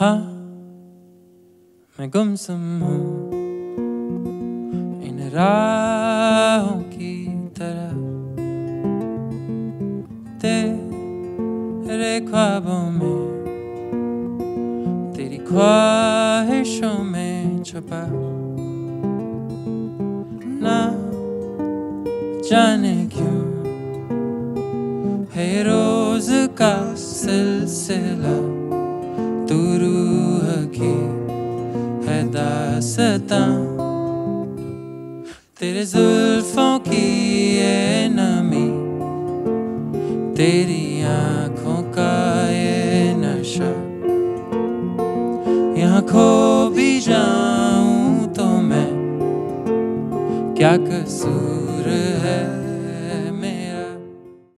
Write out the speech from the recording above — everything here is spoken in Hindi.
हाँ मैं गुमसुम हूँ। इन राहों की तरह तेरे ख्वाबों में, तेरी ख्वाहिशों में छुपा ना जाने क्यों है रोज का सिलसिला। रूह की है दासता। तेरे जुल्फों की ये नमी, तेरी आँखों का ये नशा। यहाँ खो भी जाऊँ तो मैं, क्या कसूर है?